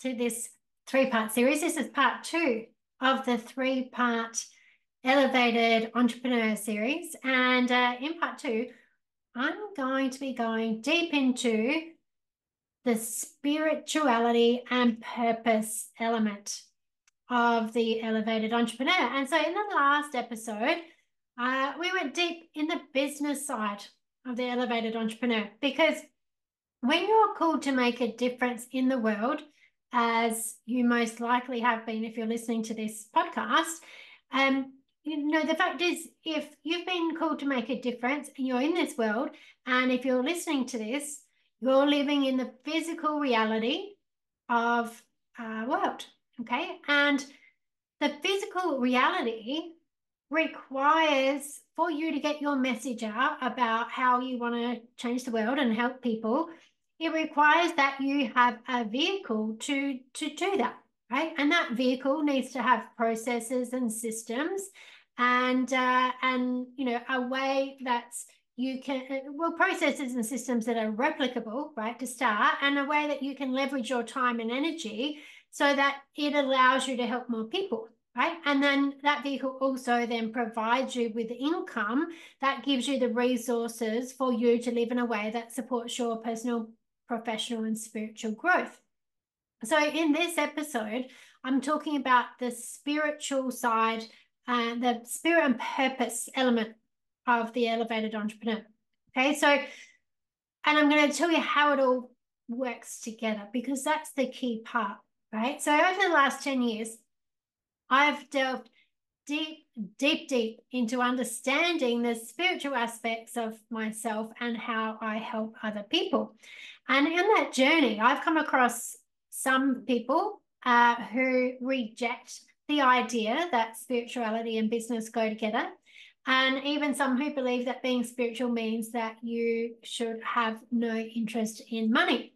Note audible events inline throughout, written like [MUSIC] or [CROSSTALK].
to this three part series. This is part two of the three part elevated entrepreneur series. And uh, in part two, I'm going to be going deep into the spirituality and purpose element of the elevated entrepreneur. And so in the last episode, uh, we went deep in the business side of the elevated entrepreneur because when you're called to make a difference in the world, as you most likely have been if you're listening to this podcast, um, you know, the fact is, if you've been called to make a difference and you're in this world, and if you're listening to this, you're living in the physical reality of our world. Okay. And the physical reality requires for you to get your message out about how you want to change the world and help people it requires that you have a vehicle to to do that right? And that vehicle needs to have processes and systems and uh, and you know a way that's you can well processes and systems that are replicable right to start and a way that you can leverage your time and energy so that it allows you to help more people right? And then that vehicle also then provides you with income that gives you the resources for you to live in a way that supports your personal professional and spiritual growth. So, in this episode, I'm talking about the spiritual side and the spirit and purpose element of the elevated entrepreneur. Okay, so, and I'm going to tell you how it all works together because that's the key part, right? So, over the last 10 years, I've delved deep, deep, deep into understanding the spiritual aspects of myself and how I help other people. And in that journey, I've come across some people uh, who reject the idea that spirituality and business go together. And even some who believe that being spiritual means that you should have no interest in money.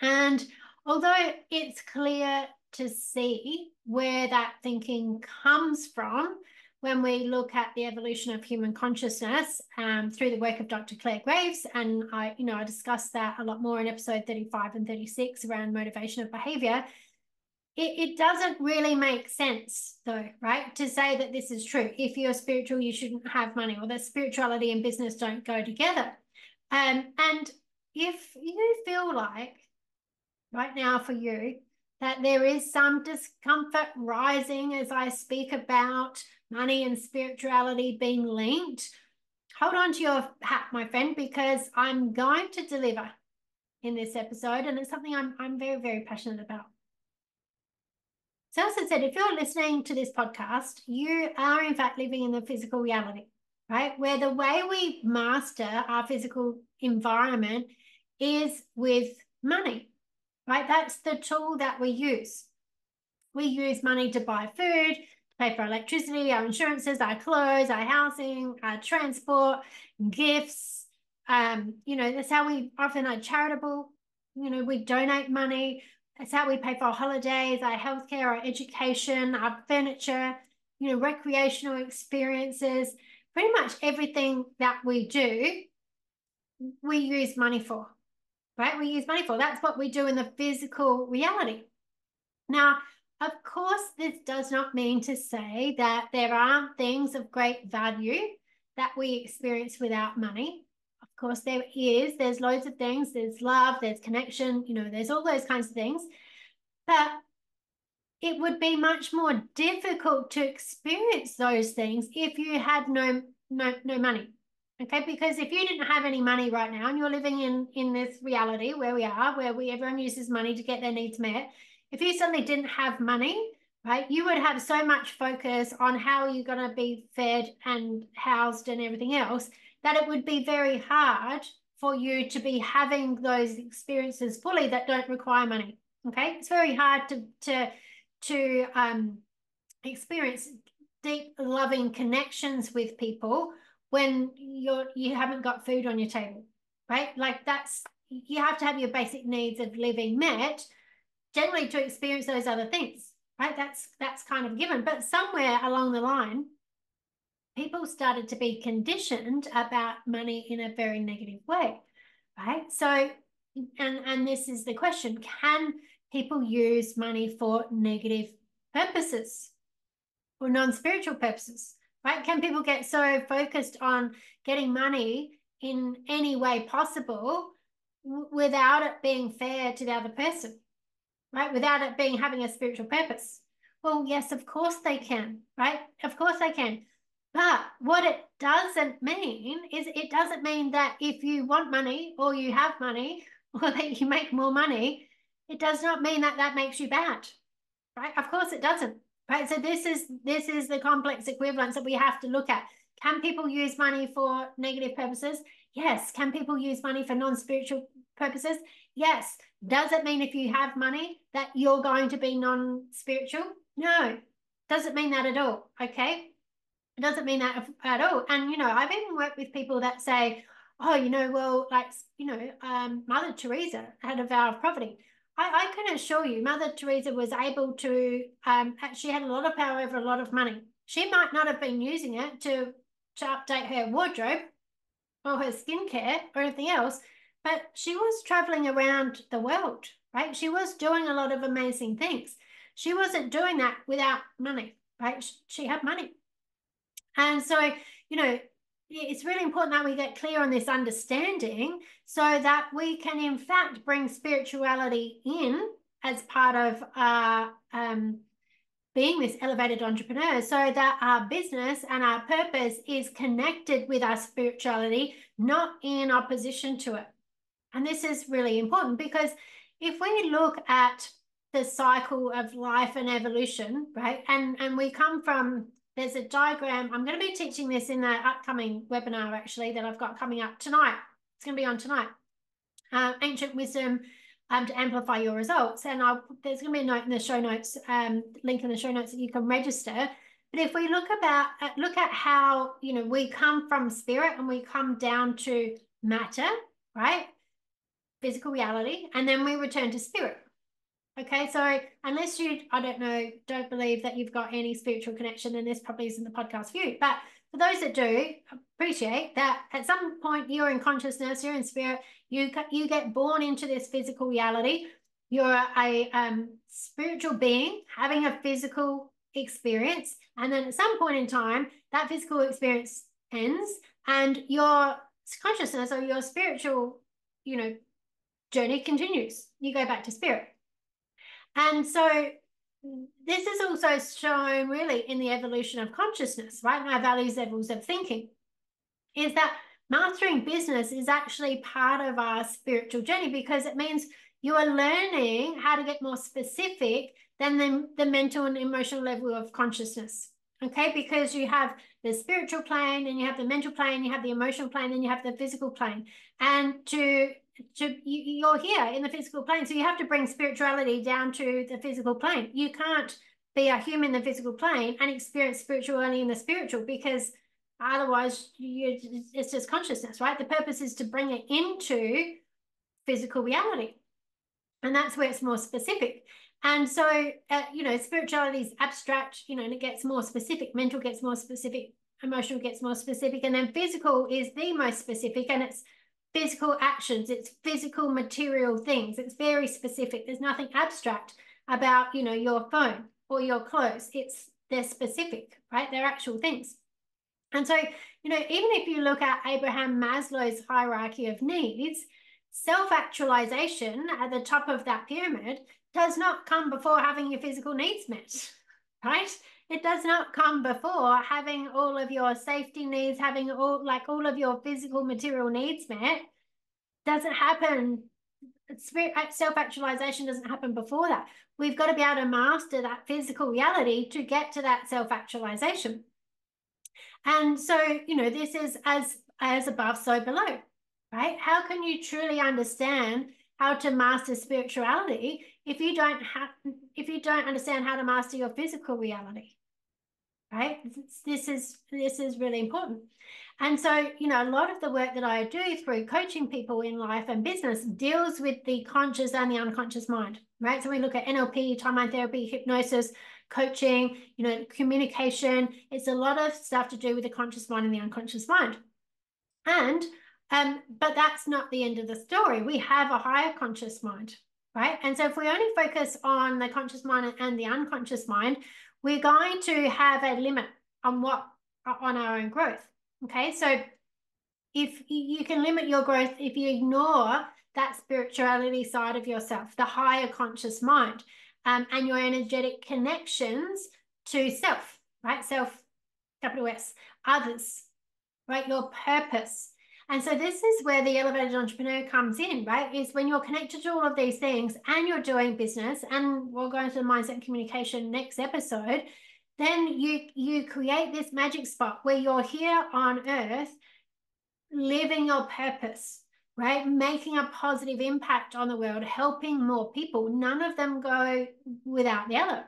And although it's clear to see where that thinking comes from, when we look at the evolution of human consciousness um, through the work of Dr. Clare Graves, and I, you know, I discussed that a lot more in episode 35 and 36 around motivation of behavior. It, it doesn't really make sense, though, right? To say that this is true. If you're spiritual, you shouldn't have money, or that spirituality and business don't go together. Um, and if you feel like right now for you that there is some discomfort rising as I speak about money and spirituality being linked, hold on to your hat, my friend, because I'm going to deliver in this episode, and it's something I'm, I'm very, very passionate about. So, as I said, if you're listening to this podcast, you are in fact living in the physical reality, right? Where the way we master our physical environment is with money, right? That's the tool that we use. We use money to buy food, pay for electricity, our insurances, our clothes, our housing, our transport, gifts. Um, you know, that's how we often are charitable. You know, we donate money. That's how we pay for our holidays, our healthcare, our education, our furniture, you know, recreational experiences. Pretty much everything that we do, we use money for, right? We use money for. That's what we do in the physical reality. Now, of course, this does not mean to say that there aren't things of great value that we experience without money. Of course, there is. There's loads of things. There's love, there's connection, you know, there's all those kinds of things. But it would be much more difficult to experience those things if you had no no no money. Okay, because if you didn't have any money right now and you're living in in this reality where we are, where we everyone uses money to get their needs met, if you suddenly didn't have money, right, you would have so much focus on how you're going to be fed and housed and everything else that it would be very hard for you to be having those experiences fully that don't require money. Okay, it's very hard to to to um, experience deep, loving connections with people when you're you haven't got food on your table, right? Like that's you have to have your basic needs of living met generally to experience those other things, right? That's that's kind of given. But somewhere along the line, people started to be conditioned about money in a very negative way, right? So, and and this is the question: can people use money for negative purposes or non-spiritual purposes, right? Can people get so focused on getting money in any way possible without it being fair to the other person, right? Without it being having a spiritual purpose. Well, yes, of course they can, right? Of course they can. But what it doesn't mean is it doesn't mean that if you want money or you have money [LAUGHS] or that you make more money, it does not mean that that makes you bad, right? Of course it doesn't, right? So this is this is the complex equivalence that we have to look at. Can people use money for negative purposes? Yes. Can people use money for non-spiritual purposes? Yes. Does it mean if you have money that you're going to be non-spiritual? No. Doesn't mean that at all. Okay. It doesn't mean that at all. And, you know, I've even worked with people that say, oh, you know, well, like, you know, um, Mother Teresa had a vow of poverty. I, I can assure you, Mother Teresa was able to, um, she had a lot of power over a lot of money. She might not have been using it to, to update her wardrobe or her skincare or anything else, but she was traveling around the world, right? She was doing a lot of amazing things. She wasn't doing that without money, right? She had money. And so, you know, it's really important that we get clear on this understanding so that we can, in fact, bring spirituality in as part of our um, being this elevated entrepreneur so that our business and our purpose is connected with our spirituality, not in opposition to it. And this is really important because if we look at the cycle of life and evolution, right, and, and we come from there's a diagram. I'm going to be teaching this in the upcoming webinar, actually, that I've got coming up tonight. It's going to be on tonight. Uh, ancient wisdom um, to amplify your results. And I'll, there's going to be a note in the show notes, um, link in the show notes that you can register. But if we look about uh, look at how you know we come from spirit and we come down to matter, right? Physical reality, and then we return to spirit. Okay, so unless you, I don't know, don't believe that you've got any spiritual connection, then this probably isn't the podcast for you. But for those that do, appreciate that at some point you're in consciousness, you're in spirit, you you get born into this physical reality. You're a um, spiritual being having a physical experience, and then at some point in time, that physical experience ends, and your consciousness or your spiritual, you know, journey continues. You go back to spirit. And so this is also shown really in the evolution of consciousness, right? Our values levels of thinking is that mastering business is actually part of our spiritual journey because it means you are learning how to get more specific than the, the mental and emotional level of consciousness. Okay, because you have the spiritual plane and you have the mental plane, you have the emotional plane, and you have the physical plane. And to to you, are here in the physical plane so you have to bring spirituality down to the physical plane. You can't be a human in the physical plane and experience spirituality in the spiritual because otherwise you it's just consciousness right? The purpose is to bring it into physical reality. And that's where it's more specific. And so uh, you know spirituality is abstract you know and it gets more specific. Mental gets more specific. Emotional gets more specific. And then physical is the most specific and it's physical actions, it's physical material things. It's very specific. There's nothing abstract about, you know, your phone or your clothes. It's they're specific, right? They're actual things. And so, you know, even if you look at Abraham Maslow's hierarchy of needs, self-actualization at the top of that pyramid does not come before having your physical needs met, right? Does not come before having all of your safety needs, having all like all of your physical material needs met. Doesn't happen. Uh, self actualization doesn't happen before that. We've got to be able to master that physical reality to get to that self actualization. And so, you know, this is as as above, so below, right? How can you truly understand how to master spirituality if you don't have if you don't understand how to master your physical reality right? This is this is really important. And so you know a lot of the work that i do through coaching people in life and business deals with the conscious and the unconscious mind right? So we look at nlp time timeline therapy hypnosis coaching you know communication. It's a lot of stuff to do with the conscious mind and the unconscious mind. And um, but that's not the end of the story. We have a higher conscious mind, right? And so if we only focus on the conscious mind and the unconscious mind, we're going to have a limit on what on our own growth. Okay, so if you can limit your growth if you ignore that spirituality side of yourself, the higher conscious mind, um, and your energetic connections to self, right? Self, capital S, others, right? Your purpose. And so this is where the elevated entrepreneur comes in, right? Is when you're connected to all of these things and you're doing business, and we'll go into the mindset communication next episode, then you you create this magic spot where you're here on earth living your purpose, right? Making a positive impact on the world, helping more people. None of them go without the other.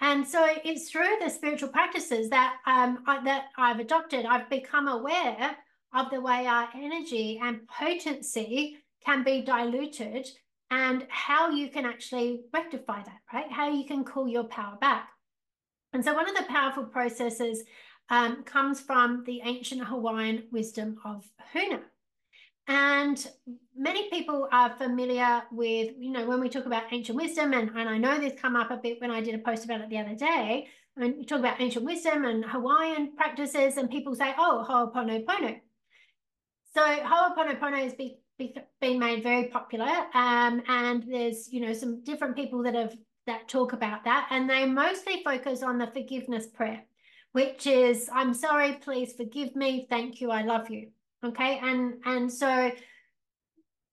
And so it's through the spiritual practices that um, I, that I've adopted. I've become aware of the way our energy and potency can be diluted and how you can actually rectify that, right? How you can call your power back. And so one of the powerful processes um, comes from the ancient Hawaiian wisdom of Huna. And many people are familiar with, you know, when we talk about ancient wisdom, and, and I know this come up a bit when I did a post about it the other day, when you talk about ancient wisdom and Hawaiian practices, and people say, oh, Ho'oponopono. So Ho'oponopono has be, be, been made very popular, um, and there's, you know, some different people that have that talk about that, and they mostly focus on the forgiveness prayer, which is, I'm sorry, please forgive me, thank you, I love you. Okay? And and so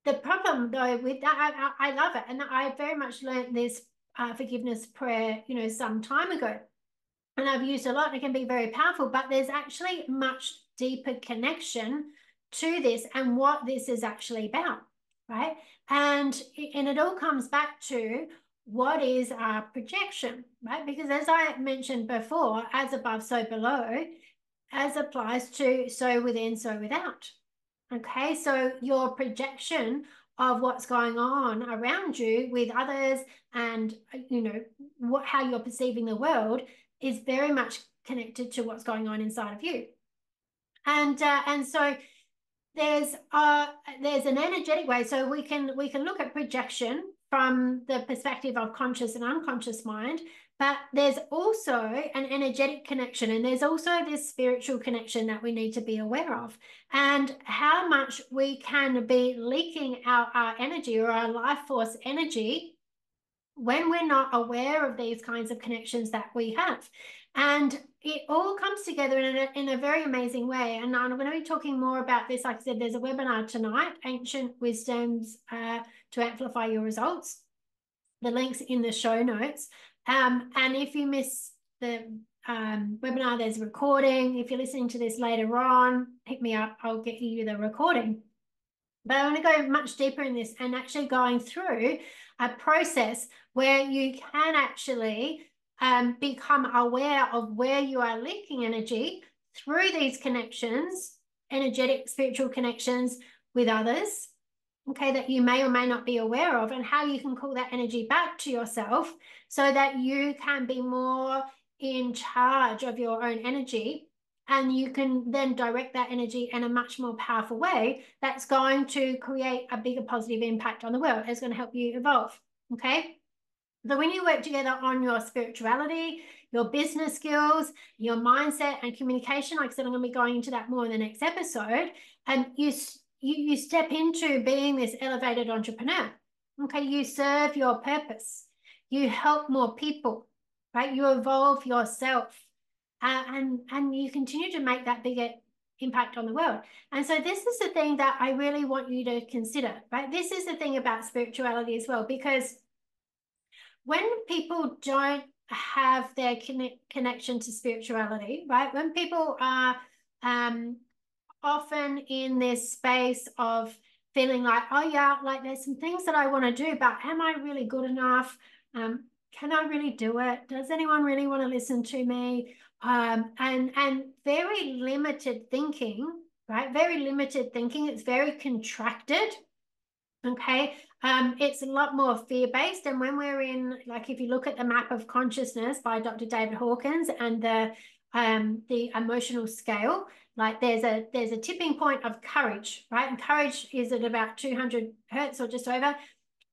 the problem though with that I, I love it and i very much learned this uh, forgiveness prayer you know some time ago. And i've used a lot it can be very powerful but there's actually much deeper connection to this and what this is actually about right? And and it all comes back to what is our projection right? Because as i mentioned before as above so below as applies to so within, so without. Okay, so your projection of what's going on around you with others and you know what how you're perceiving the world is very much connected to what's going on inside of you. And uh, and so there's uh there's an energetic way so we can we can look at projection from the perspective of conscious and unconscious mind but there's also an energetic connection, and there's also this spiritual connection that we need to be aware of, and how much we can be leaking out our energy or our life force energy when we're not aware of these kinds of connections that we have. And it all comes together in a, in a very amazing way. And I'm going to be talking more about this. Like I said, there's a webinar tonight, Ancient Wisdoms uh, to Amplify Your Results. The link's in the show notes. Um, and if you miss the um, webinar, there's a recording. If you're listening to this later on, hit me up. I'll get you the recording. But I want to go much deeper in this and actually going through a process where you can actually um, become aware of where you are leaking energy through these connections, energetic, spiritual connections with others, okay, that you may or may not be aware of, and how you can call that energy back to yourself so that you can be more in charge of your own energy. And you can then direct that energy in a much more powerful way that's going to create a bigger positive impact on the world. It's going to help you evolve. Okay. So when you work together on your spirituality, your business skills, your mindset and communication, like I said, I'm going to be going into that more in the next episode, and you you, you step into being this elevated entrepreneur. Okay, you serve your purpose, you help more people, right? You evolve yourself, uh, and and you continue to make that bigger impact on the world. And so this is the thing that I really want you to consider, right? This is the thing about spirituality as well, because when people don't have their connect, connection to spirituality, right? When people are um, often in this space of feeling like, oh yeah, like there's some things that I want to do, but am I really good enough? Um, can I really do it? Does anyone really want to listen to me? Um, and and very limited thinking, right? Very limited thinking. It's very contracted. Okay. Um, it's a lot more fear based. And when we're in, like, if you look at the map of consciousness by Dr. David Hawkins and the um, the emotional scale, like there's a there's a tipping point of courage right and courage is at about 200 hertz or just over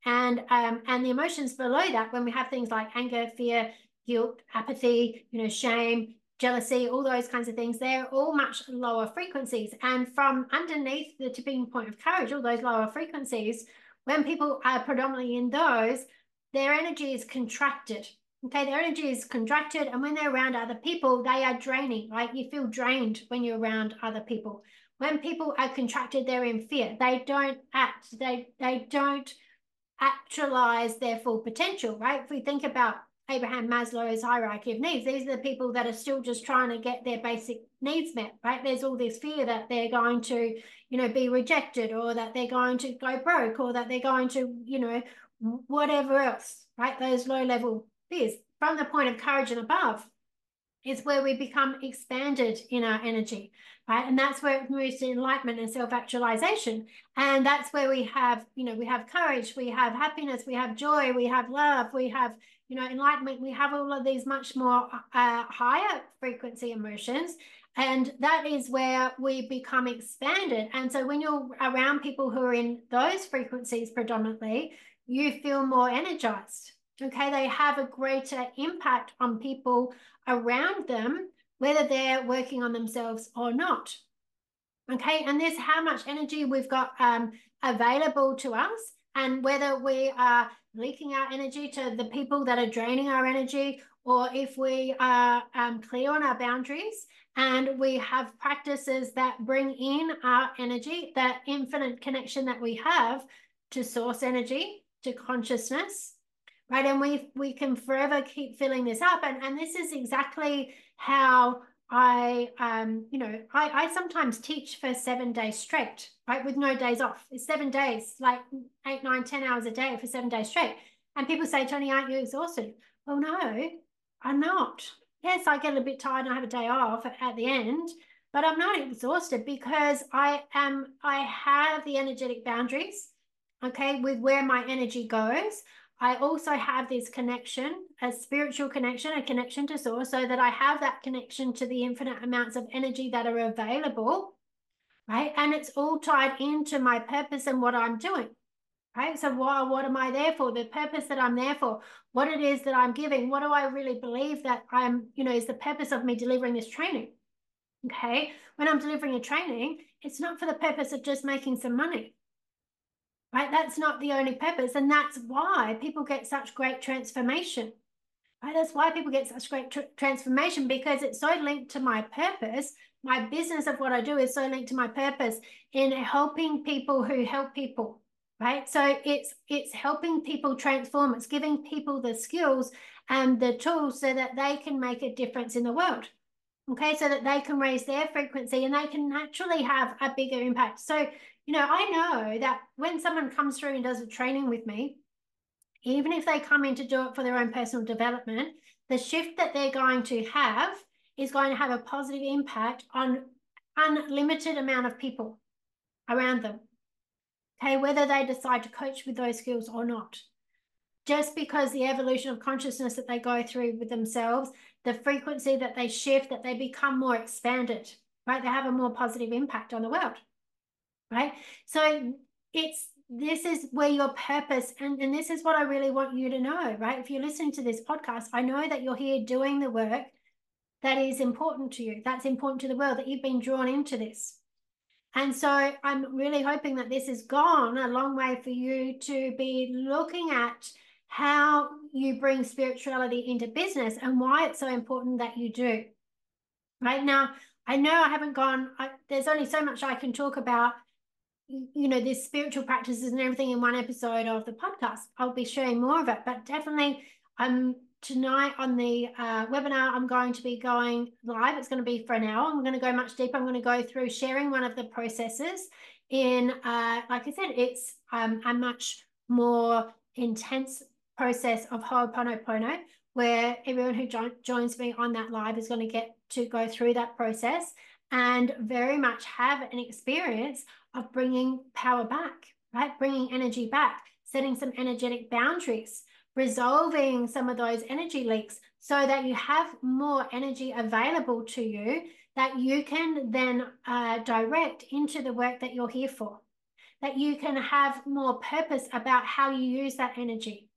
And um, and the emotions below that, when we have things like anger, fear, guilt, apathy, you know, shame, jealousy, all those kinds of things, they're all much lower frequencies. And from underneath the tipping point of courage, all those lower frequencies, when people are predominantly in those, their energy is contracted. Okay, their energy is contracted, and when they're around other people, they are draining. right? you feel drained when you're around other people. When people are contracted, they're in fear. They don't act. They they don't actualize their full potential. Right? If we think about Abraham Maslow's hierarchy of needs. These are the people that are still just trying to get their basic needs met, right? There's all this fear that they're going to, you know, be rejected or that they're going to go broke or that they're going to, you know, whatever else, right? Those low level fears. From the point of courage and above is where we become expanded in our energy, right? And that's where it moves to enlightenment and self-actualization. And that's where we have, you know, we have courage, we have happiness, we have joy, we have love, we have, you know, enlightenment, we have all of these much more uh, higher frequency emotions. And that is where we become expanded. And so when you're around people who are in those frequencies predominantly, you feel more energized. Okay. They have a greater impact on people around them, whether they're working on themselves or not. Okay. And there's how much energy we've got um, available to us and whether we are leaking our energy to the people that are draining our energy, or if we are um, clear on our boundaries and we have practices that bring in our energy, that infinite connection that we have to source energy, to consciousness, right? And we we can forever keep filling this up. And, and this is exactly how I, um, you know, I, I sometimes teach for seven days straight, right, with no days off. It's seven days, like eight, nine, ten hours a day for seven days straight. And people say, Toni, aren't you exhausted? Well, no, I'm not. Yes, I get a bit tired and I have a day off at the end, but I'm not exhausted because I am, I have the energetic boundaries, okay, with where my energy goes. I also have this connection, a spiritual connection, a connection to source, so that I have that connection to the infinite amounts of energy that are available, right? And it's all tied into my purpose and what I'm doing, right? So what, what am I there for? The purpose that I'm there for, what it is that I'm giving, what do I really believe that I'm, you know, is the purpose of me delivering this training? Okay. When I'm delivering a training, it's not for the purpose of just making some money right? That's not the only purpose. And that's why people get such great transformation, right? That's why people get such great tr transformation because it's so linked to my purpose. My business of what I do is so linked to my purpose in helping people who help people, right? So it's it's helping people transform. It's giving people the skills and the tools so that they can make a difference in the world. Okay, so that they can raise their frequency and they can naturally have a bigger impact. So you know, I know that when someone comes through and does a training with me, even if they come in to do it for their own personal development, the shift that they're going to have is going to have a positive impact on unlimited amount of people around them. Okay, whether they decide to coach with those skills or not. Just because the evolution of consciousness that they go through with themselves, the frequency that they shift, that they become more expanded, right? They have a more positive impact on the world right? So it's this is where your purpose and, and this is what I really want you to know, right? If you're listening to this podcast, I know that you're here doing the work that is important to you, that's important to the world, that you've been drawn into this. And so I'm really hoping that this has gone a long way for you to be looking at how you bring spirituality into business and why it's so important that you do. Right now, I know I haven't gone, I, there's only so much I can talk about you know, there's spiritual practices and everything in one episode of the podcast. I'll be sharing more of it, but definitely um tonight on the uh, webinar, I'm going to be going live. It's going to be for an hour. I'm going to go much deeper. I'm going to go through sharing one of the processes in, uh, like I said, it's um, a much more intense process of Ho'oponopono, where everyone who jo joins me on that live is going to get to go through that process and very much have an experience of bringing power back, right? Bringing energy back, setting some energetic boundaries, resolving some of those energy leaks so that you have more energy available to you that you can then uh, direct into the work that you're here for. that you can have more purpose about how you use that energy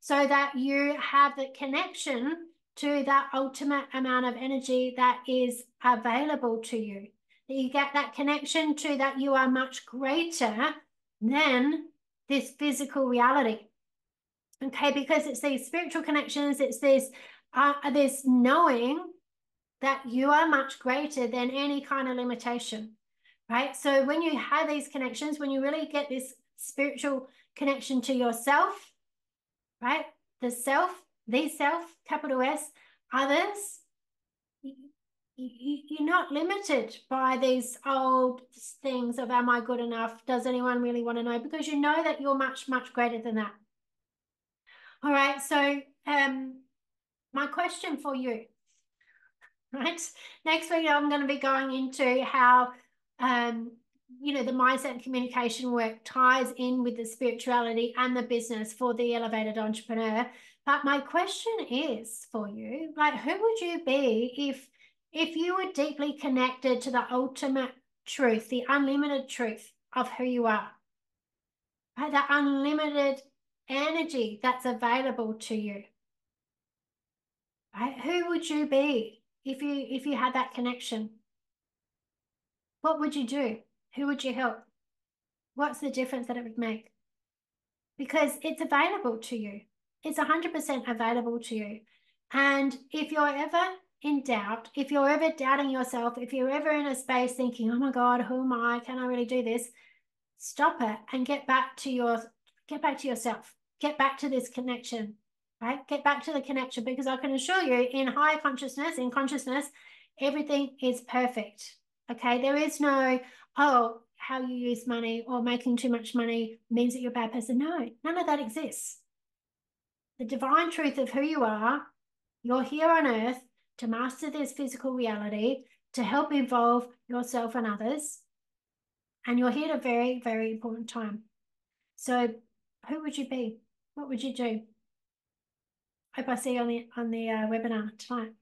so that you have the connection to that ultimate amount of energy that is available to you. You get that connection to that you are much greater than this physical reality. Okay, because it's these spiritual connections, it's this uh, this knowing that you are much greater than any kind of limitation, right? So when you have these connections, when you really get this spiritual connection to yourself, right? The self, the self, capital S, others, you're not limited by these old things of am I good enough? Does anyone really want to know? Because you know that you're much, much greater than that. All right, so um, my question for you [LAUGHS] right? Next week, I'm going to be going into how, um, you know, the mindset and communication work ties in with the spirituality and the business for the elevated entrepreneur. But my question is for you, like, who would you be if if you were deeply connected to the ultimate truth, the unlimited truth of who you are, uh, right? That unlimited energy that's available to you. Right? Who would you be? if you if you had that connection what would you do who would you help what's the difference that it would make because it's available to you it's 100% available to you and if you're ever in doubt if you're ever doubting yourself if you're ever in a space thinking oh my god who am i can i really do this stop it and get back to your get back to yourself get back to this connection right? Get back to the connection because I can assure you in higher consciousness, in consciousness, everything is perfect. Okay. There is no, oh, how you use money or making too much money means that you're a bad person. No, none of that exists. The divine truth of who you are, you're here on earth to master this physical reality, to help evolve yourself and others. And you're here at a very, very important time. So, who would you be? What would you do? Hope I see you on the on the uh, webinar tonight.